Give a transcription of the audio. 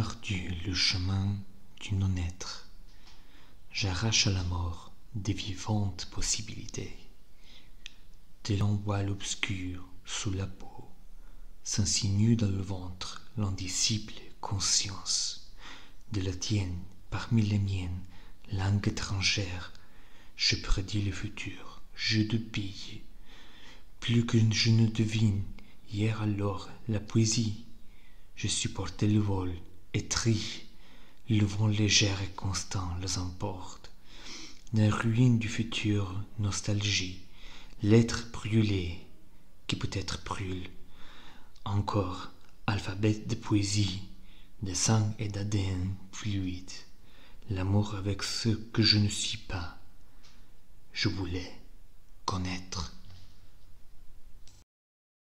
ardu le chemin du non-être. J'arrache à la mort des vivantes possibilités. De longs voiles obscurs sous la peau s'insinue dans le ventre l'indicible conscience de la tienne. Parmi les miennes langue étrangère je prédis le futur je déplie plus que je ne devine hier alors la poésie je supportai le vol et trie le vent léger et constant les emporte. Les ruines du futur nostalgie l'être brûlé qui peut-être brûle encor alphabet de poésie de sang et d'ad fluide. L'amour avec ce que je ne suis pas je voulais connaître